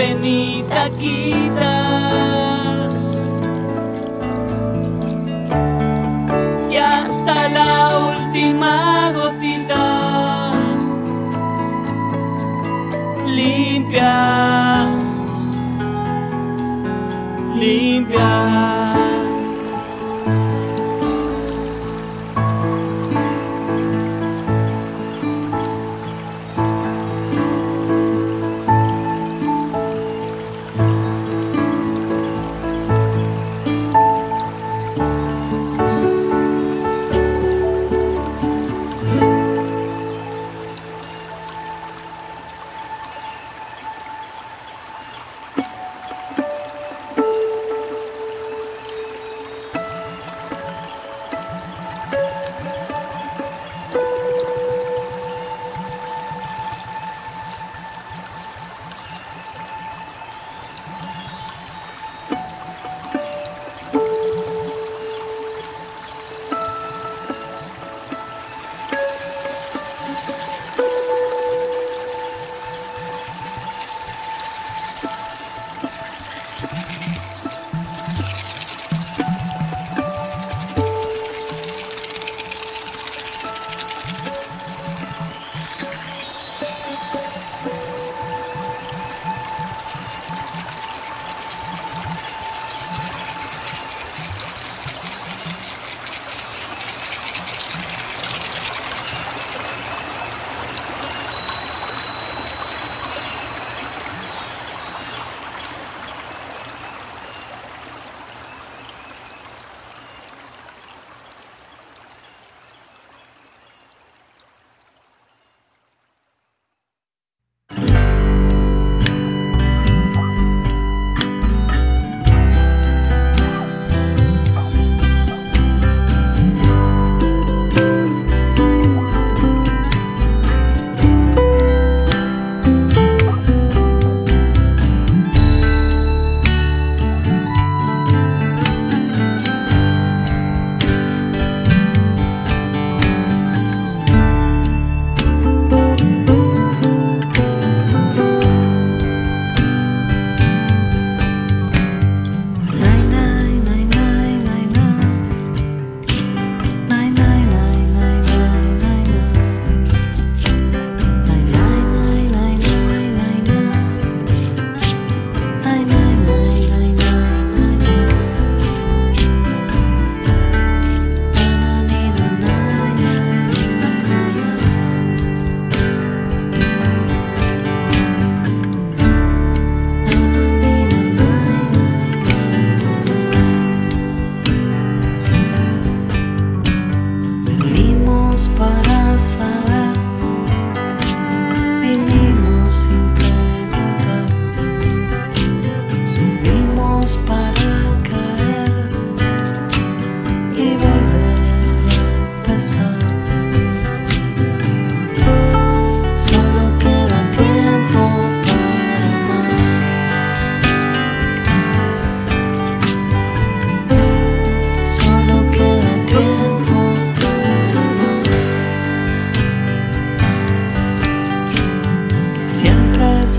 Que la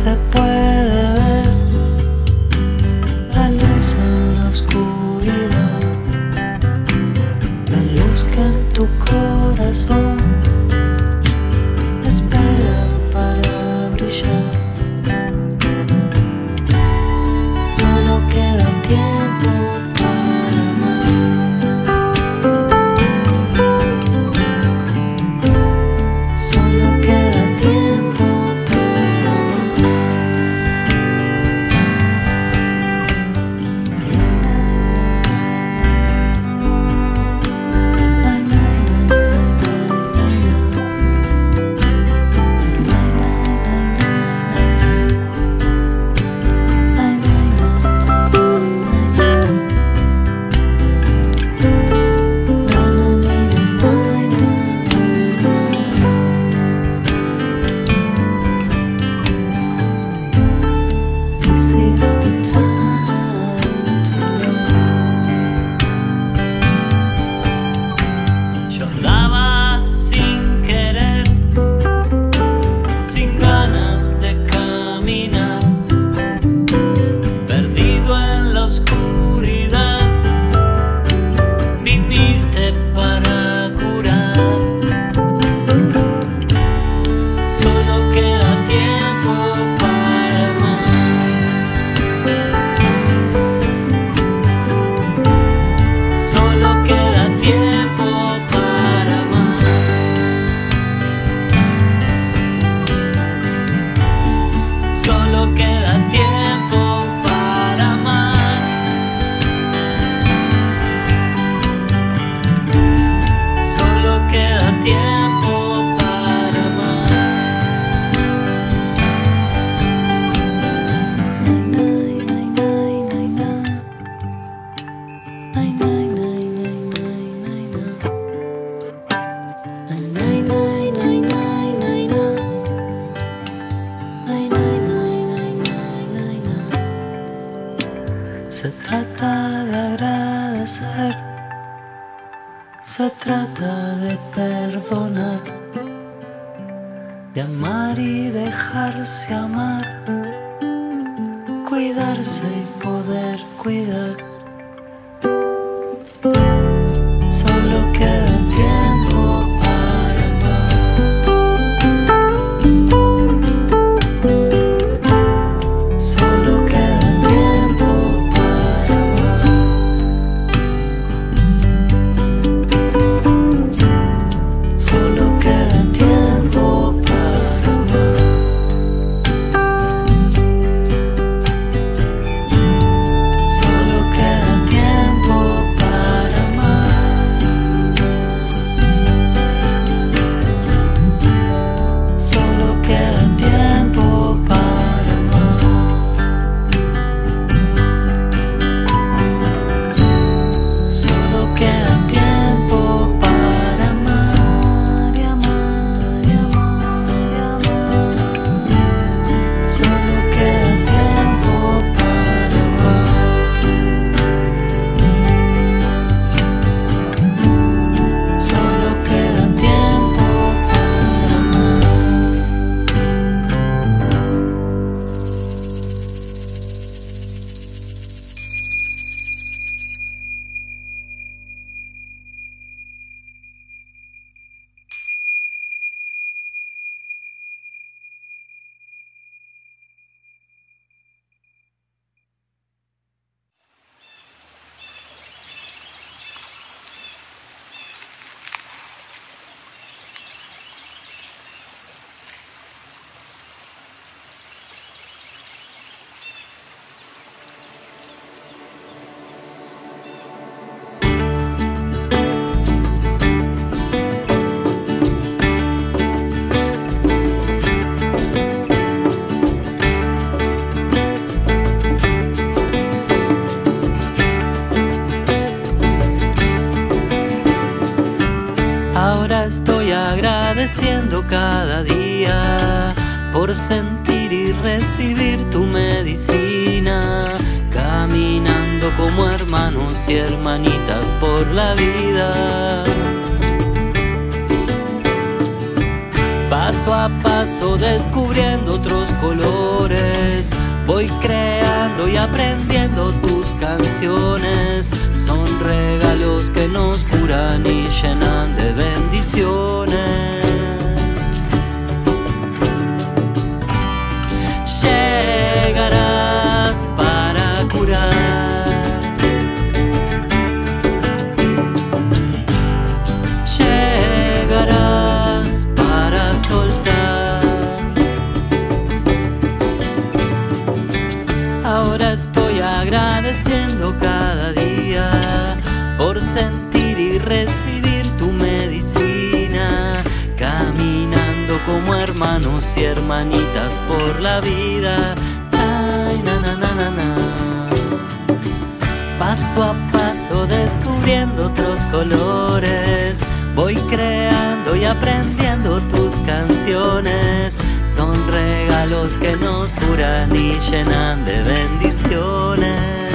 se puede. 你 cada día por sentir y recibir tu medicina, caminando como hermanos y hermanitas por la vida. Paso a paso descubriendo otros colores, voy creando y aprendiendo tus canciones son regalos que nos curan y llenan de bendiciones. Hermanitas por la vida. Paso a paso descubriendo otros colores, voy creando y aprendiendo tus canciones. Son regalos que nos curan y llenan de bendiciones.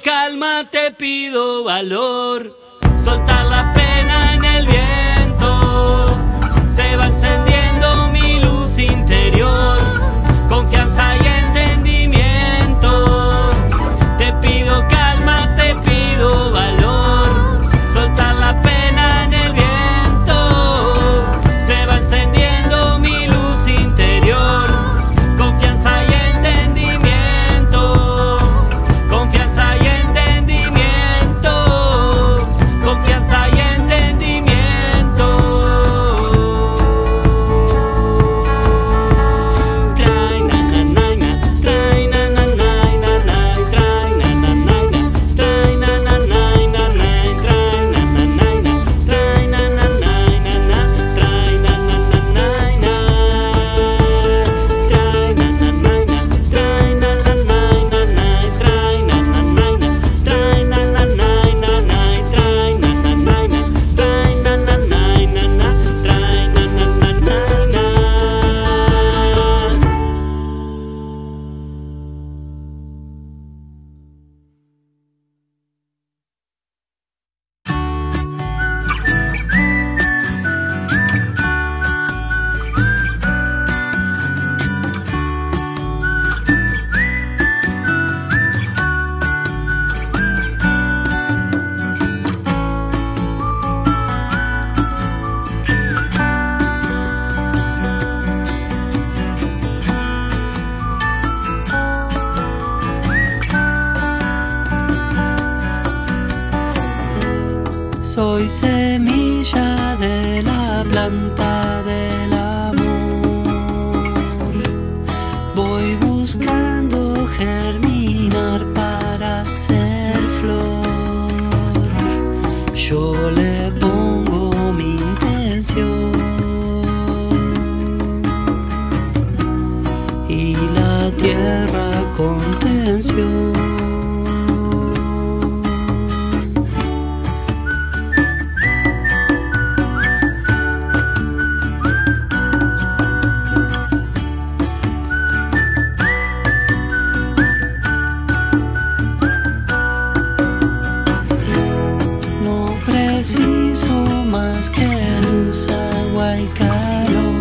calma, te pido valor. Soltar la pena en el viento. Se va a encender. preciso más que luz, agua y calor.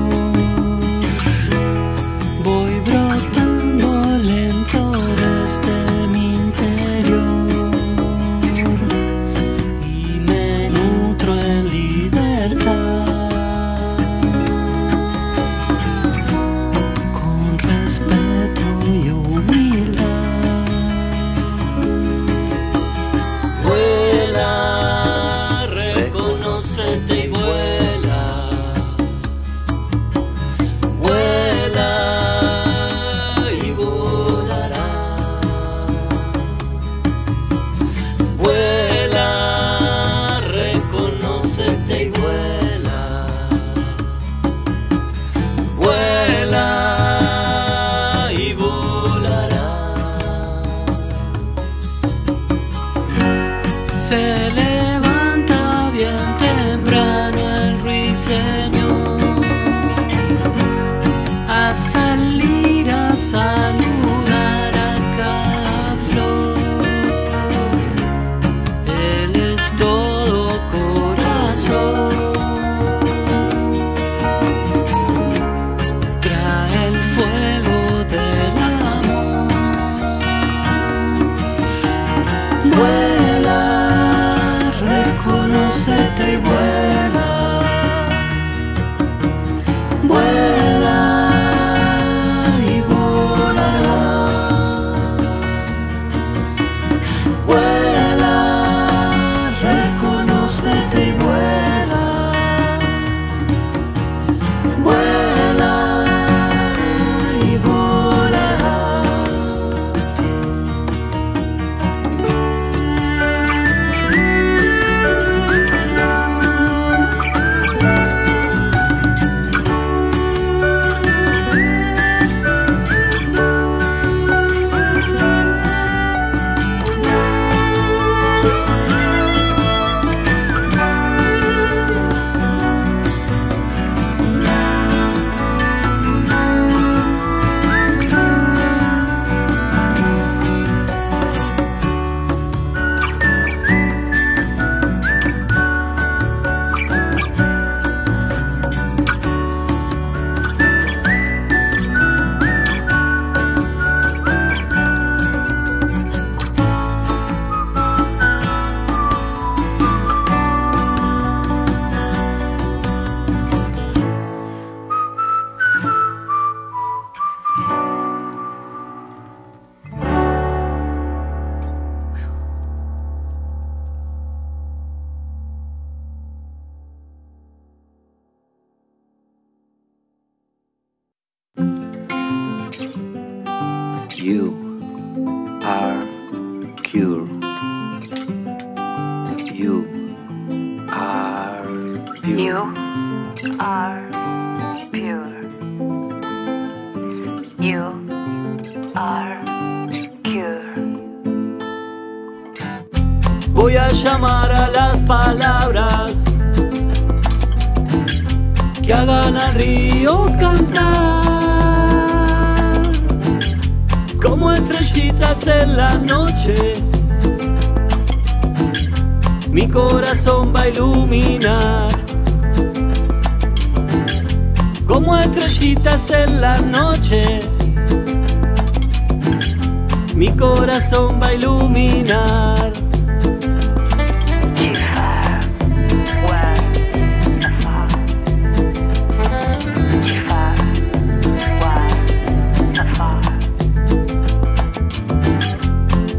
mi corazón va a iluminar.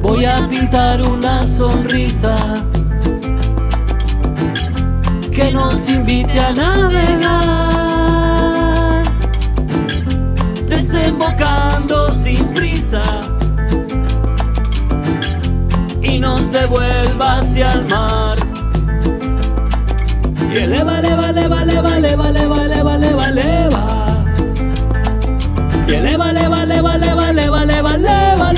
Voy a pintar una sonrisa que nos invite a navegar, desembocando sin nos devuelva hacia el mar. Y eleva, eleva, eleva, eleva, eleva, eleva, eleva, eleva, eleva. Y eleva, eleva, eleva, eleva, eleva, eleva, eleva.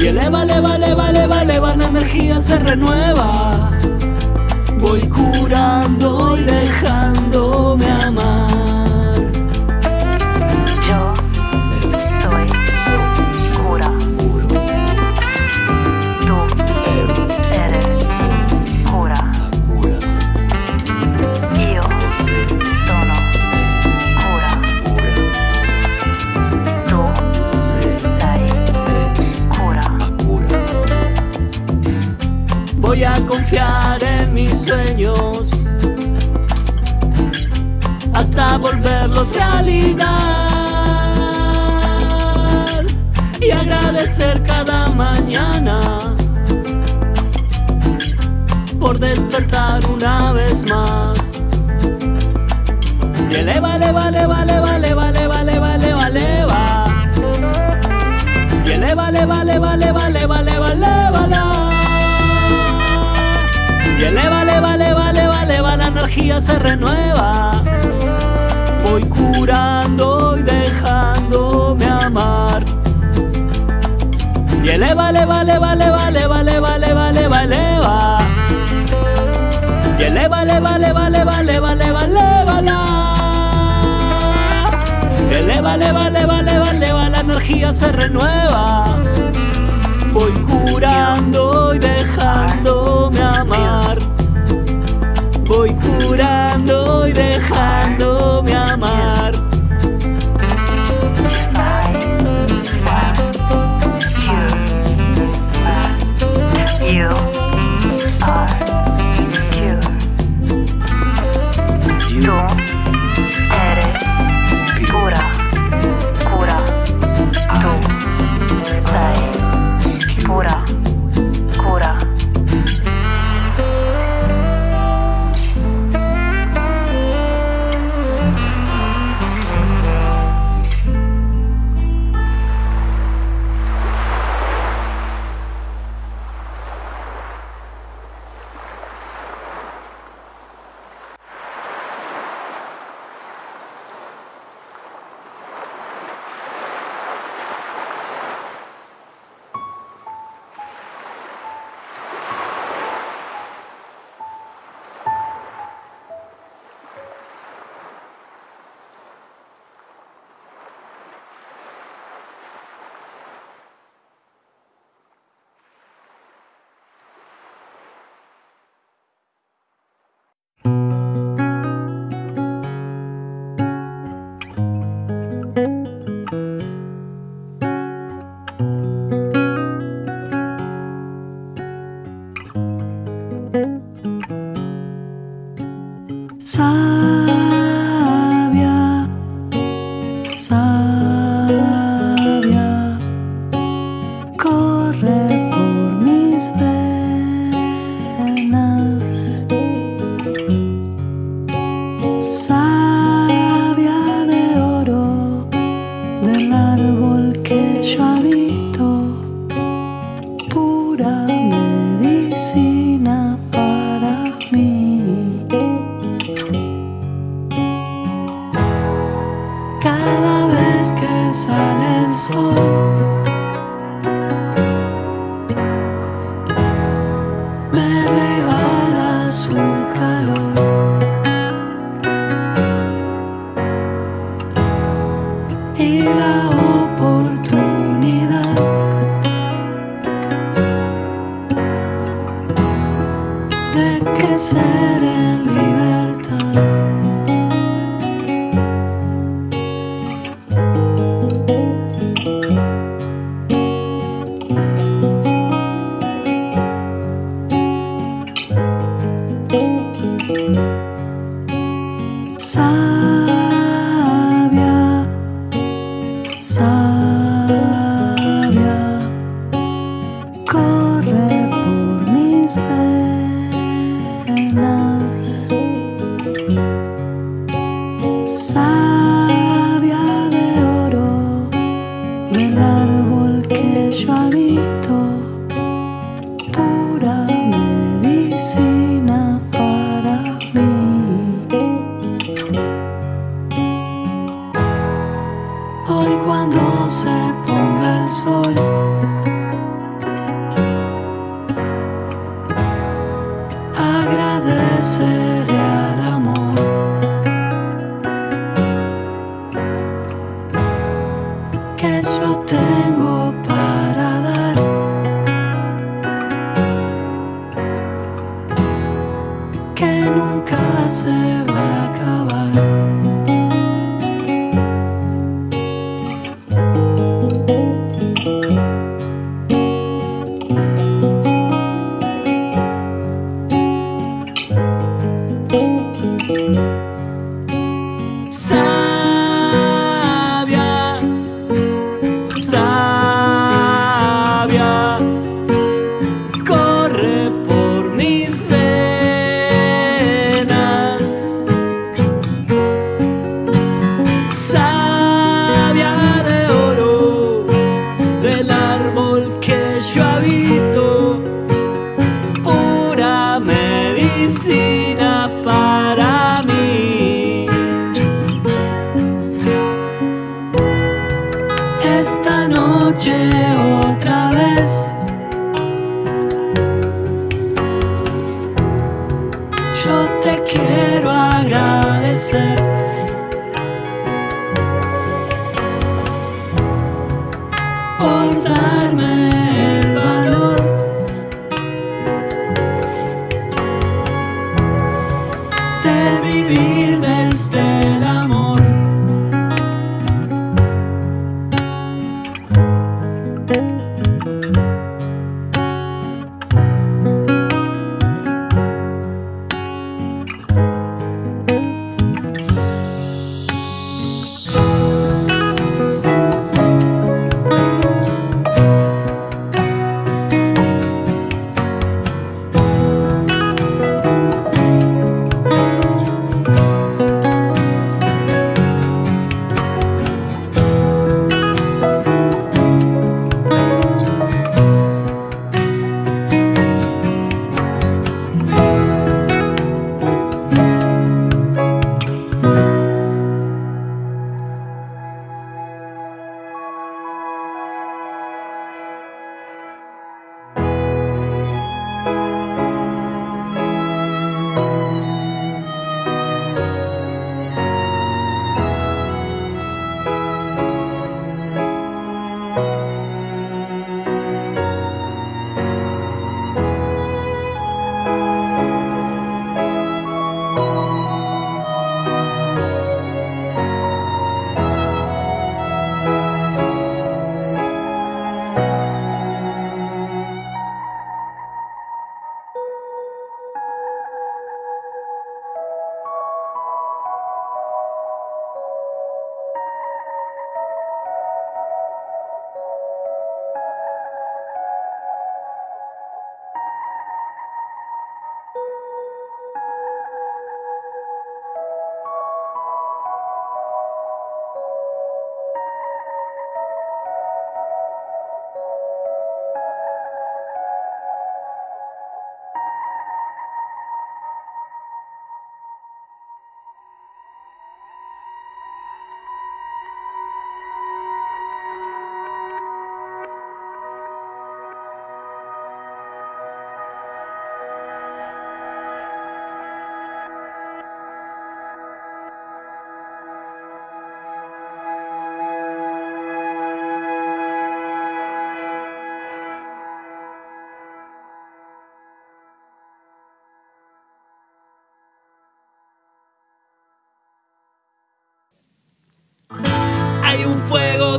Y eleva, eleva, eleva, eleva, eleva, la energía se renueva. Voy curando y dejando. confiar en mis sueños hasta volverlos realidad y agradecer cada mañana por despertar una vez más. Y eleva, eleva, eleva, eleva, eleva, eleva, eleva, eleva, eleva. Y eleva, eleva, eleva, eleva, eleva, eleva, eleva, eleva. Y eleva, eleva, eleva, eleva, eleva, la energía se renueva. Voy curando y dejándome amar. Y eleva, eleva, eleva, eleva, eleva, eleva, eleva, eleva, eleva. Y eleva, eleva, eleva, eleva, eleva, eleva, eleva, la. Eleva, eleva, eleva, eleva, eleva, la energía se renueva. Voy curando y dejándome amar. Voy curando y dejándome amar. love.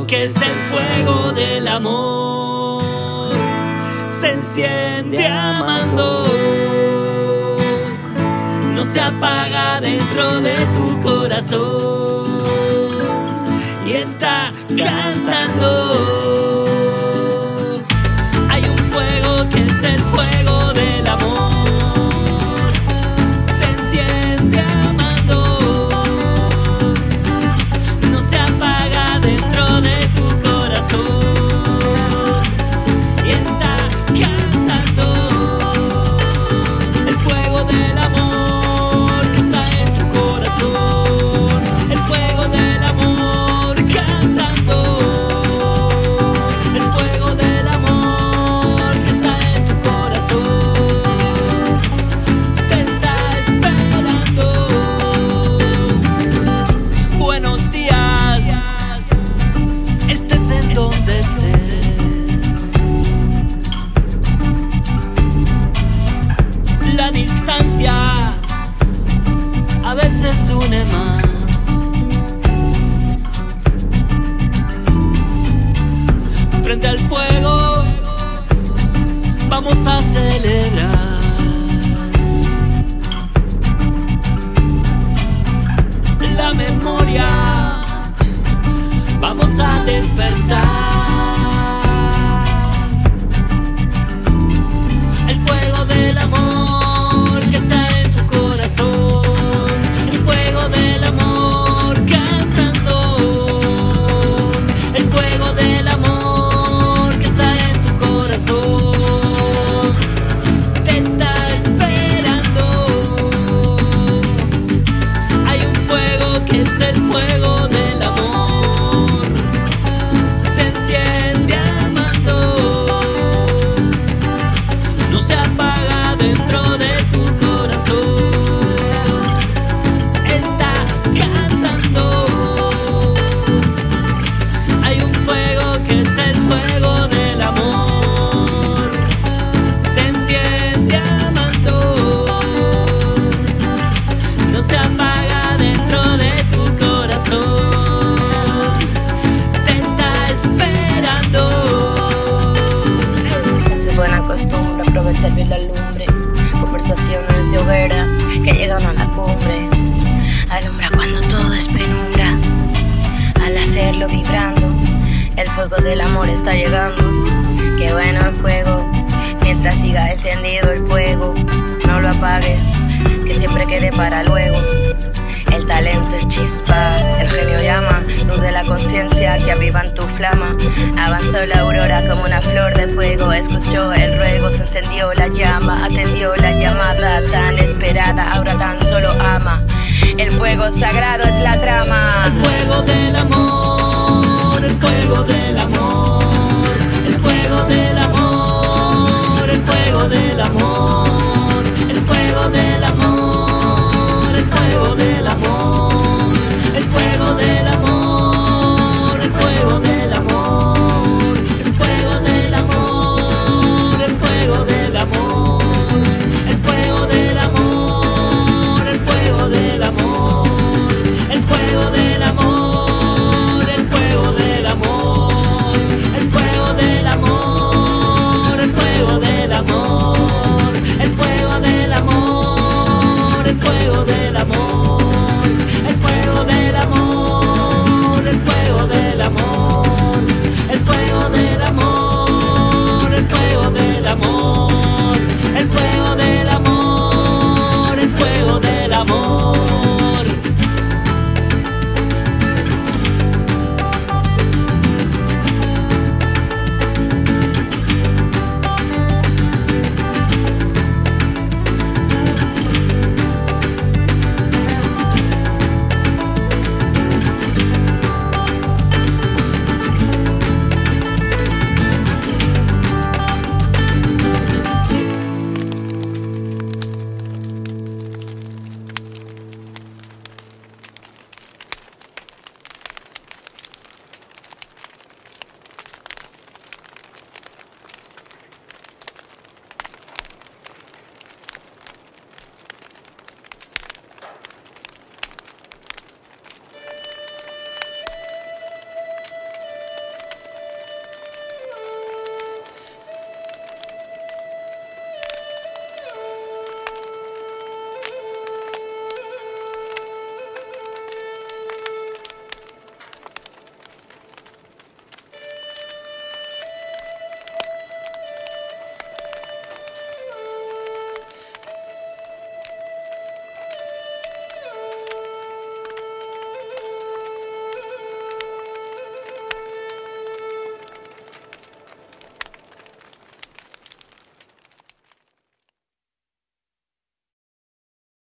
que es el fuego del amor. Se enciende amando, no se apaga dentro de tu corazón. Y está cantando. Una flor de fuego, escuchó el ruego, se encendió la llama, atendió la llamada tan esperada, ahora tan solo ama. El fuego sagrado es la trama. El fuego del amor, el fuego del amor, el fuego del amor, el fuego del amor, el fuego del amor, el fuego del amor,